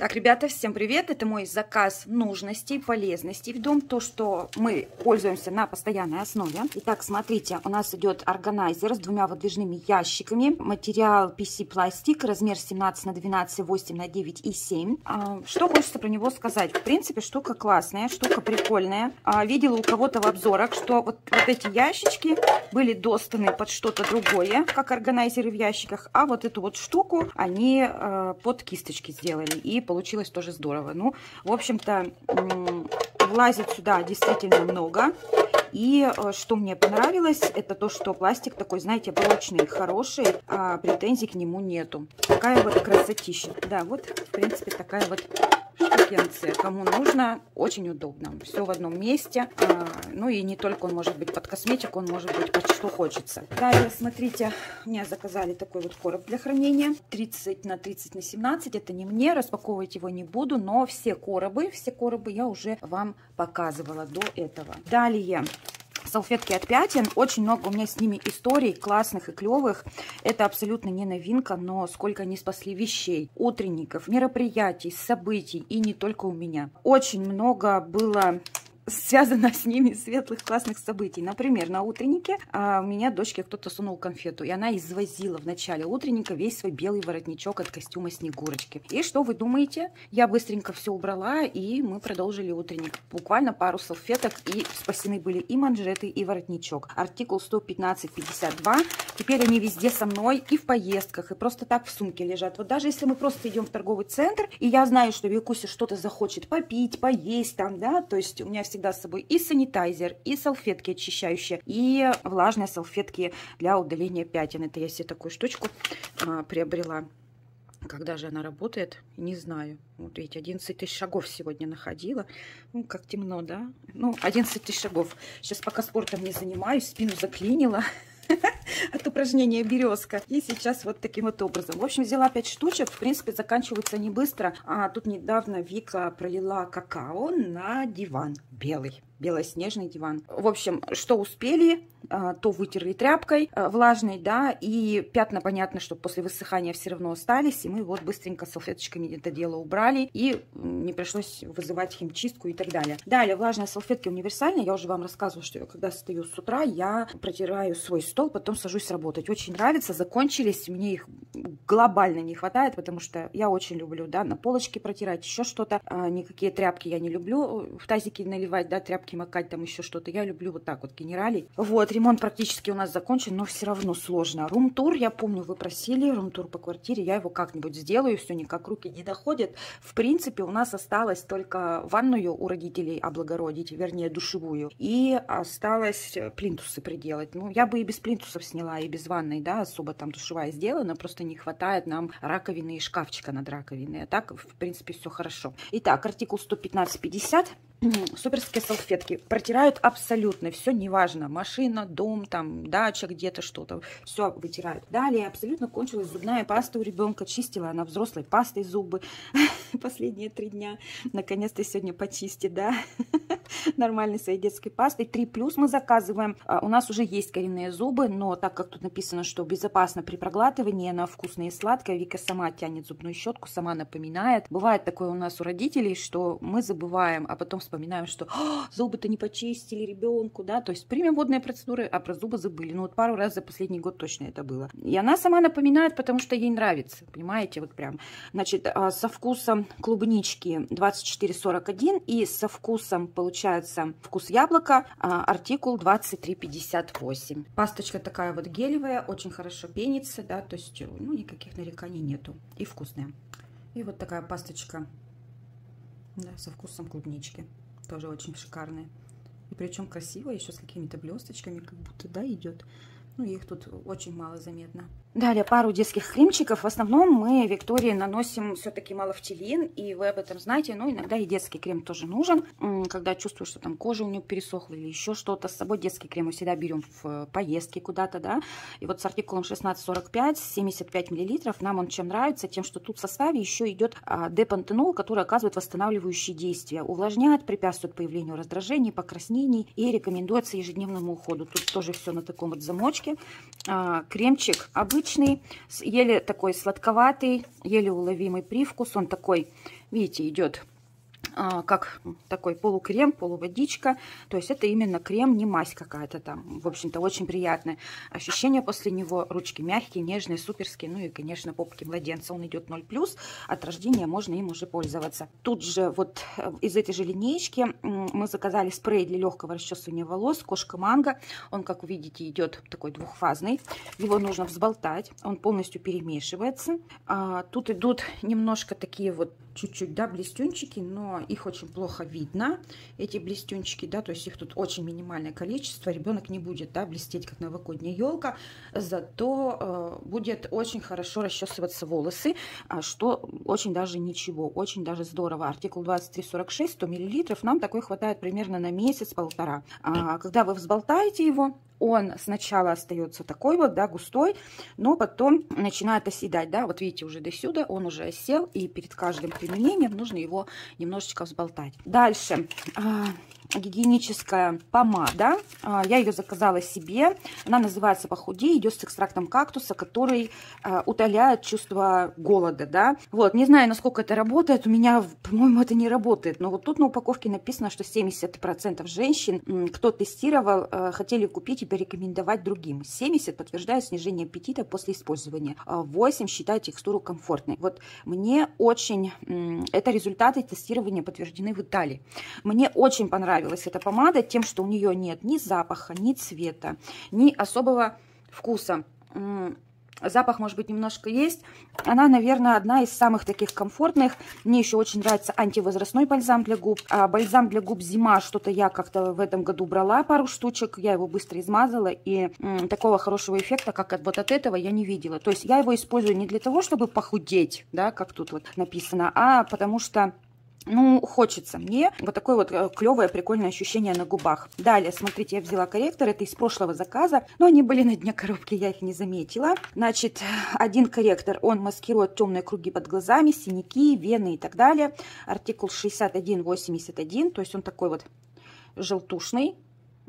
Так, ребята, всем привет! Это мой заказ нужностей, полезностей в дом. То, что мы пользуемся на постоянной основе. Итак, смотрите, у нас идет органайзер с двумя выдвижными ящиками. Материал PC пластик, размер 17 на 12, 8 на 9 и 7. А, что хочется про него сказать? В принципе, штука классная, штука прикольная. А, видела у кого-то в обзорах, что вот, вот эти ящички были достаны под что-то другое, как органайзеры в ящиках, а вот эту вот штуку они э, под кисточки сделали. И получилось тоже здорово. Ну, в общем-то, влазит сюда действительно много. И э, что мне понравилось, это то, что пластик такой, знаете, прочный, хороший, а претензий к нему нету. Такая вот красотища. Да, вот, в принципе, такая вот штукенция. Кому нужно, очень удобно. Все в одном месте. А, ну и не только он может быть под косметику, он может быть под что хочется. Далее, смотрите, мне заказали такой вот короб для хранения. 30 на 30 на 17. Это не мне, распаковывать его не буду, но все коробы, все коробы я уже вам показывала до этого. Далее, салфетки от пятен. Очень много у меня с ними историй классных и клевых. Это абсолютно не новинка, но сколько они спасли вещей, утренников, мероприятий, событий и не только у меня. Очень много было связано с ними светлых классных событий. Например, на утреннике а, у меня дочке кто-то сунул конфету, и она извозила в начале утренника весь свой белый воротничок от костюма Снегурочки. И что вы думаете? Я быстренько все убрала, и мы продолжили утренник. Буквально пару салфеток, и спасены были и манжеты, и воротничок. Артикул 115.52. Теперь они везде со мной, и в поездках, и просто так в сумке лежат. Вот даже если мы просто идем в торговый центр, и я знаю, что Викуся что-то захочет попить, поесть там, да, то есть у меня всегда всегда с собой и санитайзер, и салфетки очищающие, и влажные салфетки для удаления пятен. Это я себе такую штучку а, приобрела. Когда же она работает, не знаю. Вот видите, 11 тысяч шагов сегодня находила. Ну, как темно, да? Ну, 11 тысяч шагов. Сейчас пока спортом не занимаюсь, спину заклинила. от упражнения березка. И сейчас вот таким вот образом. В общем, взяла 5 штучек. В принципе, заканчиваются не быстро. А тут недавно Вика пролила какао на диван белый белоснежный диван. В общем, что успели, а, то вытерли тряпкой а, влажной, да, и пятна, понятно, что после высыхания все равно остались, и мы вот быстренько салфеточками это дело убрали, и не пришлось вызывать химчистку и так далее. Далее, влажные салфетки универсальные, я уже вам рассказывала, что я когда стою с утра, я протираю свой стол, потом сажусь работать. Очень нравится, закончились, мне их глобально не хватает, потому что я очень люблю, да, на полочке протирать, еще что-то, а, никакие тряпки я не люблю в тазике наливать, да, тряпки тряпки макать, там еще что-то. Я люблю вот так вот генералей. Вот, ремонт практически у нас закончен, но все равно сложно. Рум-тур, я помню, вы просили, рум-тур по квартире, я его как-нибудь сделаю, все никак руки не доходят. В принципе, у нас осталось только ванную у родителей облагородить, вернее, душевую. И осталось плинтусы приделать. Ну, я бы и без плинтусов сняла, и без ванной, да, особо там душевая сделана, просто не хватает нам раковины и шкафчика над раковиной. А так, в принципе, все хорошо. Итак, артикул 115.50 суперские салфетки. Протирают абсолютно все, неважно. Машина, дом, там, дача где-то, что-то. Все вытирают. Далее абсолютно кончилась зубная паста у ребенка. Чистила она взрослой пастой зубы последние три дня. Наконец-то сегодня почистит, да. Нормальной своей детской пастой. 3 плюс мы заказываем. А, у нас уже есть коренные зубы, но так как тут написано, что безопасно при проглатывании, она вкусная и сладкая. Вика сама тянет зубную щетку, сама напоминает. Бывает такое у нас у родителей, что мы забываем, а потом вспоминаем, что зубы-то не почистили ребенку, да, то есть примем водные процедуры, а про зубы забыли. Ну вот пару раз за последний год точно это было. И она сама напоминает, потому что ей нравится, понимаете, вот прям. Значит, а, со вкусом клубнички 24,41 и со вкусом, получается, вкус яблока, а, артикул 23,58. Пасточка такая вот гелевая, очень хорошо пенится, да, то есть, ну, никаких нареканий нету. И вкусная. И вот такая пасточка да, со вкусом клубнички. Тоже очень шикарные. И причем красиво, еще с какими-то блесточками, как будто, да, идет. Ну, их тут очень мало заметно. Далее пару детских кремчиков. В основном мы Виктории наносим все-таки малофтилин, и вы об этом знаете, но иногда и детский крем тоже нужен. Когда чувствую, что там кожа у нее пересохла или еще что-то, с собой детский крем мы всегда берем в э, поездки куда-то, да. И вот с артикулом 1645, 75 миллилитров, нам он чем нравится, тем, что тут в составе еще идет а, депантенол, который оказывает восстанавливающие действия, увлажняет, препятствует появлению раздражений, покраснений и рекомендуется ежедневному уходу. Тут тоже все на таком вот замочке. А, кремчик обычный, еле такой сладковатый, еле уловимый привкус. Он такой, видите, идет как такой полукрем, полуводичка. То есть это именно крем, не мазь какая-то там. В общем-то, очень приятное ощущение после него. Ручки мягкие, нежные, суперские. Ну и, конечно, попки младенца. Он идет 0+. От рождения можно им уже пользоваться. Тут же вот э, из этой же линейки мы заказали спрей для легкого расчесывания волос. Кошка манго. Он, как видите, идет такой двухфазный. Его нужно взболтать. Он полностью перемешивается. А, тут идут немножко такие вот чуть-чуть, да, блестюнчики, но их очень плохо видно, эти блестюнчики, да, то есть их тут очень минимальное количество, ребенок не будет, да, блестеть, как новогодняя елка, зато э, будет очень хорошо расчесываться волосы, а что очень даже ничего, очень даже здорово. Артикул 2346, 100 миллилитров, нам такой хватает примерно на месяц-полтора. А когда вы взболтаете его, он сначала остается такой вот, да, густой, но потом начинает оседать, да, вот видите, уже до сюда он уже осел, и перед каждым применением нужно его немножечко взболтать. Дальше, а, гигиеническая помада. А, я ее заказала себе. Она называется «Похудей». Идет с экстрактом кактуса, который а, утоляет чувство голода. Да? Вот, не знаю, насколько это работает. У меня, по-моему, это не работает. Но вот тут на упаковке написано, что 70% женщин, кто тестировал, а, хотели купить и порекомендовать другим. 70 подтверждают снижение аппетита после использования. 8 считают текстуру комфортной. Вот мне очень... Это результаты тестирования подтверждены в Италии. Мне очень понравилось понравилась эта помада тем, что у нее нет ни запаха, ни цвета, ни особого вкуса. Запах, может быть, немножко есть. Она, наверное, одна из самых таких комфортных. Мне еще очень нравится антивозрастной бальзам для губ. А бальзам для губ зима, что-то я как-то в этом году брала пару штучек. Я его быстро измазала. И такого хорошего эффекта, как от, вот от этого, я не видела. То есть я его использую не для того, чтобы похудеть, да, как тут вот написано, а потому что ну, хочется мне вот такое вот э, клевое, прикольное ощущение на губах. Далее, смотрите, я взяла корректор, это из прошлого заказа, но они были на дне коробки, я их не заметила. Значит, один корректор, он маскирует темные круги под глазами, синяки, вены и так далее. Артикул 6181, то есть он такой вот желтушный,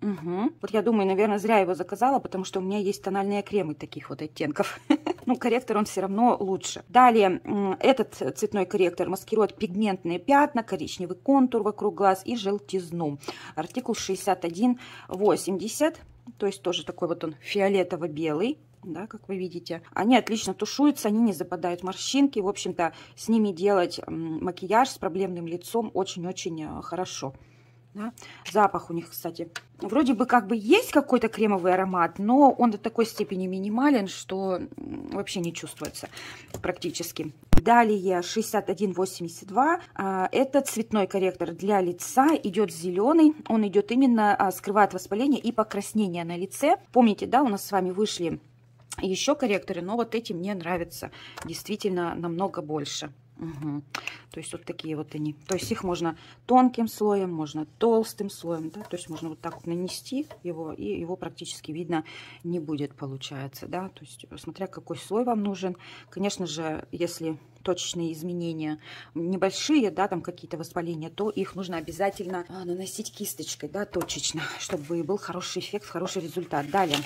Угу. Вот я думаю, наверное, зря его заказала, потому что у меня есть тональные кремы таких вот оттенков. ну, корректор он все равно лучше. Далее, этот цветной корректор маскирует пигментные пятна, коричневый контур вокруг глаз и желтизну. Артикул 6180, то есть тоже такой вот он фиолетово-белый да, как вы видите. Они отлично тушуются, они не западают морщинки. В общем-то, с ними делать макияж с проблемным лицом очень-очень э, хорошо. Да? Запах у них, кстати, вроде бы как бы есть какой-то кремовый аромат, но он до такой степени минимален, что вообще не чувствуется практически. Далее 6182. А, это цветной корректор для лица. Идет зеленый. Он идет именно, а, скрывает воспаление и покраснение на лице. Помните, да, у нас с вами вышли еще корректоры, но вот эти мне нравятся действительно намного больше. Угу. То есть вот такие вот они. То есть их можно тонким слоем, можно толстым слоем, да, то есть можно вот так вот нанести его, и его практически видно не будет, получается, да, то есть смотря какой слой вам нужен. Конечно же, если точечные изменения небольшие, да, там какие-то воспаления, то их нужно обязательно а, наносить кисточкой, да, точечно, чтобы был хороший эффект, хороший результат. Далее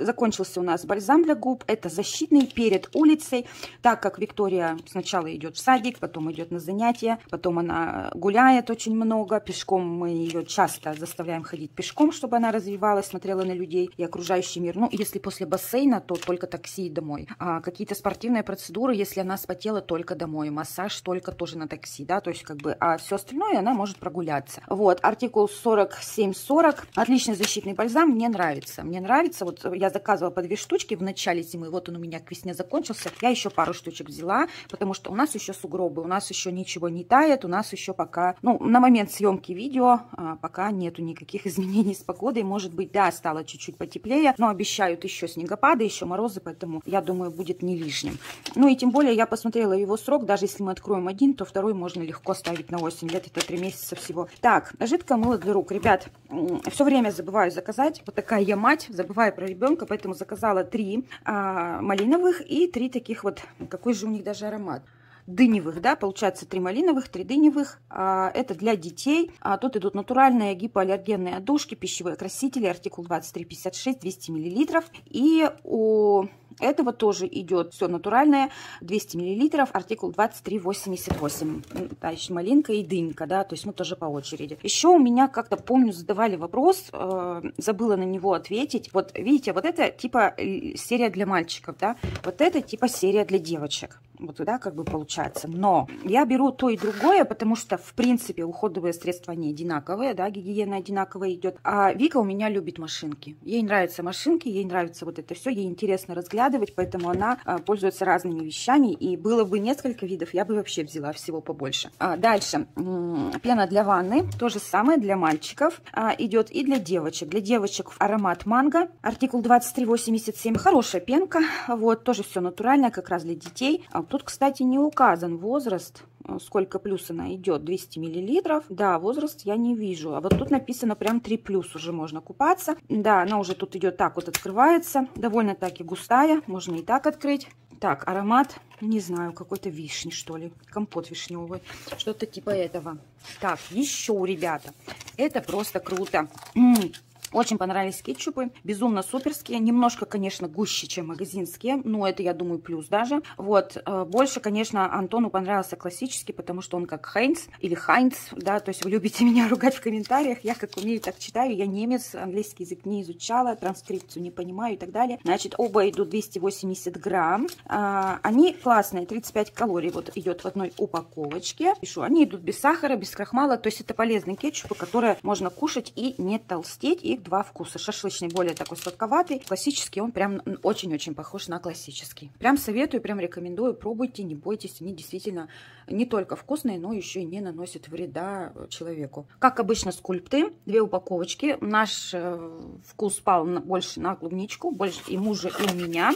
закончился у нас бальзам для губ. Это защитный перед улицей, так как Виктория сначала идет в садик, потом идет на занятия, потом она гуляет очень много, пешком мы ее часто заставляем ходить пешком, чтобы она развивалась, смотрела на людей и окружающий мир. Ну, если после бассейна, то только такси и домой. А какие-то спортивные процедуры, если она спотела, только домой. Массаж только тоже на такси, да, то есть как бы, а все остальное она может прогуляться. Вот, артикул 4740, отличный защитный бальзам, мне нравится. Мне нравится, вот я заказывала по две штучки в начале зимы, вот он у меня к весне закончился. Я еще пару штучек взяла, потому что у нас еще сугробы, у нас еще ничего не тает, у нас еще пока, ну, на момент съемки видео а, пока нету никаких изменений с погодой. Может быть, да, стало чуть-чуть потеплее, но обещают еще снегопады, еще морозы, поэтому я думаю, будет не лишним. Ну и тем более я посмотрела его срок, даже если мы откроем один, то второй можно легко ставить на 8 лет, это 3 месяца всего. Так, жидкое мыло для рук. Ребят, все время забываю заказать, вот такая я мать, забываю про ребенка, поэтому заказала три а, малиновых и три таких вот, какой же у них даже аромат. Дыневых, да, получается три малиновых, три дыневых. А, это для детей. А, тут идут натуральные гипоаллергенные отдушки, пищевые красители, артикул 2356, 200 мл. И у этого тоже идет все натуральное, 200 миллилитров, артикул 2388. Дальше малинка и дынька, да, то есть мы тоже по очереди. Еще у меня как-то, помню, задавали вопрос, э, забыла на него ответить. Вот видите, вот это типа э, серия для мальчиков, да, вот это типа серия для девочек. Вот туда как бы получается. Но я беру то и другое, потому что, в принципе, уходовые средства, они одинаковые, да, гигиена одинаковая идет. А Вика у меня любит машинки. Ей нравятся машинки, ей нравится вот это все, ей интересно разглядывать, поэтому она а, пользуется разными вещами. И было бы несколько видов, я бы вообще взяла всего побольше. А, дальше. Пена для ванны. То же самое для мальчиков а, идет и для девочек. Для девочек аромат манго, артикул 2387. Хорошая пенка. Вот, тоже все натуральное, как раз для детей. Тут, кстати, не указан возраст, э, сколько плюс она идет, 200 миллилитров. Да, возраст я не вижу. А вот тут написано прям 3 плюс уже можно купаться. Да, она уже тут идет так вот открывается. Довольно-таки густая, можно и так открыть. Так, аромат, не знаю, какой-то вишни, что ли. Компот вишневый. Что-то типа этого. Так, еще, ребята. Это просто круто. Очень понравились кетчупы, безумно суперские, немножко, конечно, гуще, чем магазинские, но это, я думаю, плюс даже. Вот, э, больше, конечно, Антону понравился классический, потому что он как Хайнц или Хайнц, да, то есть вы любите меня ругать в комментариях, я как умею, так читаю, я немец, английский язык не изучала, транскрипцию не понимаю и так далее. Значит, оба идут 280 грамм, а, они классные, 35 калорий вот идет в одной упаковочке. Пишу, они идут без сахара, без крахмала, то есть это полезные кетчупы, которые можно кушать и не толстеть, и два вкуса. Шашлычный более такой сладковатый. Классический он прям очень-очень похож на классический. Прям советую, прям рекомендую. Пробуйте, не бойтесь. Они действительно не только вкусные, но еще и не наносят вреда человеку. Как обычно скульпты. Две упаковочки. Наш э, вкус пал на, больше на клубничку. Больше и мужа, и у меня.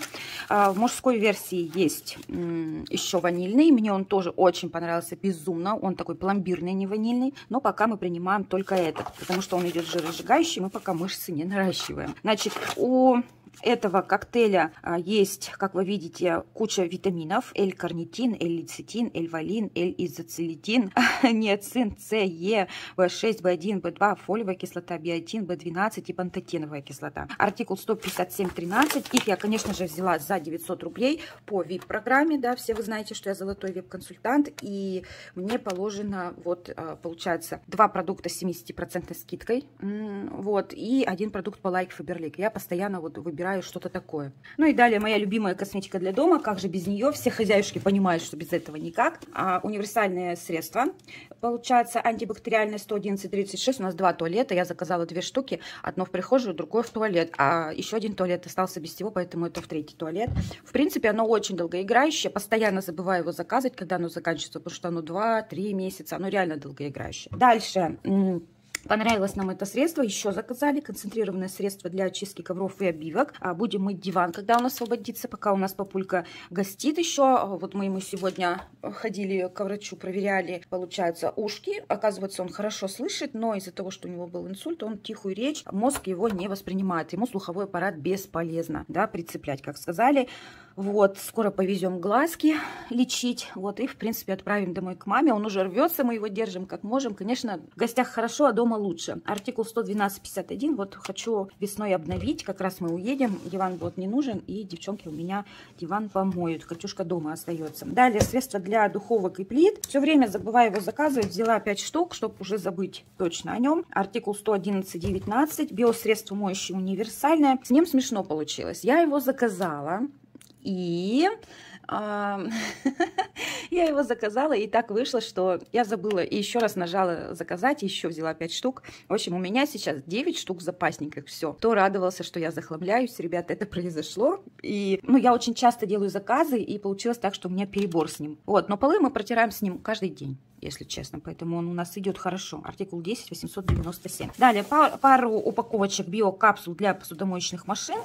А, в мужской версии есть еще ванильный. Мне он тоже очень понравился безумно. Он такой пломбирный, не ванильный. Но пока мы принимаем только этот. Потому что он идет жиросжигающий. Мы пока мышцы не наращиваем. Значит, у этого коктейля а, есть, как вы видите, куча витаминов. L-карнитин, L-лецитин, L-валин, L-изоцилитин, ниацин, С, Е, В6, В1, В2, фолиевая кислота, биотин, В12 и пантотеновая кислота. Артикул 157.13. Их я, конечно же, взяла за 900 рублей по VIP-программе. Да, все вы знаете, что я золотой VIP-консультант. И мне положено, вот, а, получается, два продукта с 70% скидкой. Вот, и один продукт по Like Faberlic. Я постоянно вот выбираю выбираю что-то такое. Ну и далее моя любимая косметика для дома. Как же без нее? Все хозяюшки понимают, что без этого никак. А, универсальное средство. Получается антибактериальное 111-36. У нас два туалета. Я заказала две штуки. Одно в прихожую, другое в туалет. А еще один туалет остался без всего, поэтому это в третий туалет. В принципе, оно очень долгоиграющее. Постоянно забываю его заказывать, когда оно заканчивается, потому что оно 2-3 месяца. Оно реально долгоиграющее. Дальше Понравилось нам это средство, еще заказали концентрированное средство для очистки ковров и обивок. А, будем мыть диван, когда он освободится, пока у нас папулька гостит еще. А, вот мы ему сегодня ходили к врачу, проверяли, получается, ушки. Оказывается, он хорошо слышит, но из-за того, что у него был инсульт, он тихую речь, мозг его не воспринимает. Ему слуховой аппарат бесполезно, да, прицеплять, как сказали. Вот, скоро повезем глазки лечить, вот, и, в принципе, отправим домой к маме. Он уже рвется, мы его держим как можем. Конечно, в гостях хорошо, а дома лучше. Артикул 112.51, вот, хочу весной обновить, как раз мы уедем, диван вот не нужен, и девчонки у меня диван помоют, Катюшка дома остается. Далее, средство для духовок и плит. Все время забываю его заказывать, взяла 5 штук, чтобы уже забыть точно о нем. Артикул 111.19, биосредство моющее универсальное. С ним смешно получилось. Я его заказала, и я его заказала, и так вышло, что я забыла и еще раз нажала заказать, еще взяла 5 штук. В общем, у меня сейчас 9 штук в запасниках, все. Кто радовался, что я захламляюсь, ребята, это произошло. И, ну, я очень часто делаю заказы, и получилось так, что у меня перебор с ним. Вот, но полы мы протираем с ним каждый день. Если честно. Поэтому он у нас идет хорошо. Артикул 10 897. Далее пару упаковочек биокапсул для посудомоечных машин.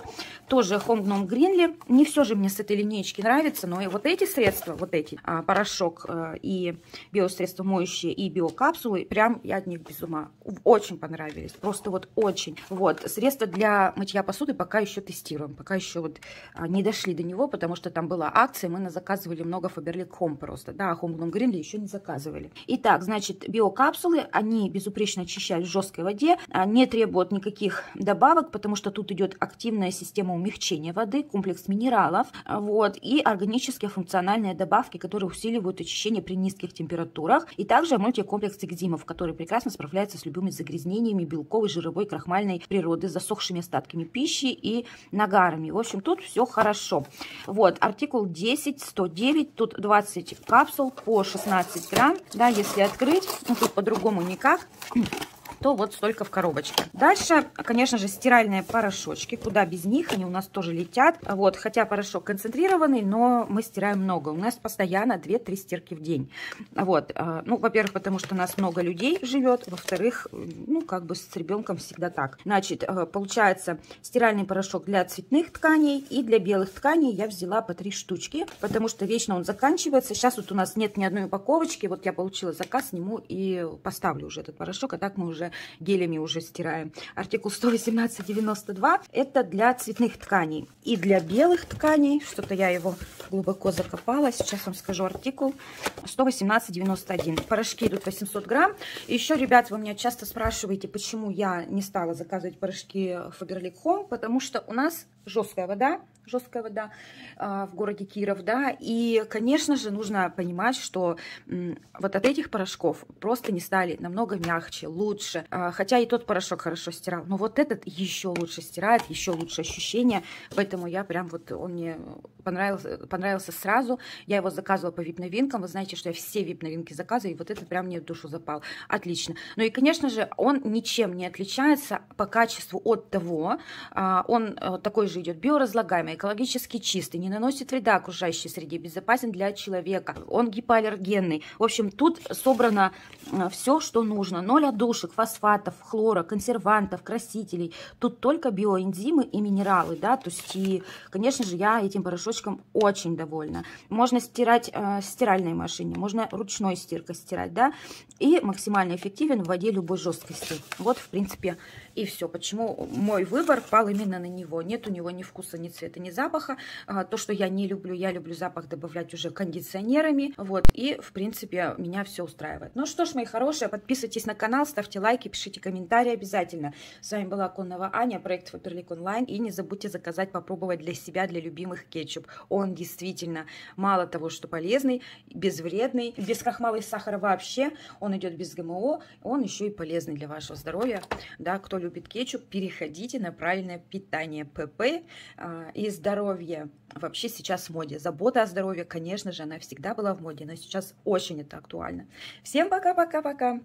Тоже Home Gnome Greenly. Не все же мне с этой линейки нравится, но и вот эти средства, вот эти, а, порошок э, и биосредства моющие и биокапсулы, прям я от них без ума. Очень понравились. Просто вот очень. Вот. Средства для мытья посуды пока еще тестируем. Пока еще вот а, не дошли до него, потому что там была акция, мы заказывали много Faberlic Home просто. Да, Home Gnome Greenly еще не заказывали. Итак, значит, биокапсулы, они безупречно очищают в жесткой воде, а, не требуют никаких добавок, потому что тут идет активная система умягчения воды, комплекс минералов, вот, и органические функциональные добавки, которые усиливают очищение при низких температурах, и также мультикомплекс экзимов, который прекрасно справляется с любыми загрязнениями белковой, жировой, крахмальной природы, засохшими остатками пищи и нагарами. В общем, тут все хорошо. Вот, артикул 10, 109, тут 20 капсул по 16 грамм, да, если открыть, ну, тут по-другому никак то вот столько в коробочке. Дальше, конечно же, стиральные порошочки. Куда без них, они у нас тоже летят. Вот, хотя порошок концентрированный, но мы стираем много. У нас постоянно 2-3 стирки в день. Вот, а, ну, во-первых, потому что у нас много людей живет. Во-вторых, ну, как бы с ребенком всегда так. Значит, а, получается, стиральный порошок для цветных тканей и для белых тканей я взяла по 3 штучки, потому что вечно он заканчивается. Сейчас вот у нас нет ни одной упаковочки. Вот я получила заказ, сниму и поставлю уже этот порошок, а так мы уже гелями уже стираем. Артикул 118,92 это для цветных тканей. И для белых тканей, что-то я его глубоко закопала, сейчас вам скажу артикул, 118,91. Порошки идут 800 грамм. И еще, ребят, вы меня часто спрашиваете, почему я не стала заказывать порошки Faberlic Home, потому что у нас жесткая вода, жесткая вода э, в городе Киров, да, и, конечно же, нужно понимать, что вот от этих порошков просто не стали намного мягче, лучше, э, хотя и тот порошок хорошо стирал, но вот этот еще лучше стирает, еще лучше ощущение, поэтому я прям вот, он мне понравился, понравился сразу, я его заказывала по вип-новинкам, вы знаете, что я все вип-новинки заказываю, и вот этот прям мне в душу запал, отлично. Ну и, конечно же, он ничем не отличается по качеству от того, э, он э, такой же идет биоразлагаемый, экологически чистый, не наносит вреда окружающей среде, безопасен для человека, он гипоаллергенный. В общем, тут собрано э, все, что нужно. Ноль отдушек, фосфатов, хлора, консервантов, красителей. Тут только биоэнзимы и минералы, да, то есть, и, конечно же, я этим порошочком очень довольна. Можно стирать э, стиральной машине, можно ручной стиркой стирать, да, и максимально эффективен в воде любой жесткости. Вот, в принципе, и все. Почему мой выбор пал именно на него. Нет у него ни вкуса, ни цвета, ни запаха. А, то, что я не люблю, я люблю запах добавлять уже кондиционерами. Вот, и, в принципе, меня все устраивает. Ну что ж, мои хорошие, подписывайтесь на канал, ставьте лайки, пишите комментарии обязательно. С вами была Конного Аня, проект Фаберлик Онлайн. И не забудьте заказать, попробовать для себя, для любимых кетчуп. Он действительно мало того, что полезный, безвредный, без крахмала и сахара вообще. Он идет без ГМО, он еще и полезный для вашего здоровья. Да, кто любит любит кетчуп, переходите на правильное питание ПП а, и здоровье. Вообще сейчас в моде. Забота о здоровье, конечно же, она всегда была в моде, но сейчас очень это актуально. Всем пока-пока-пока!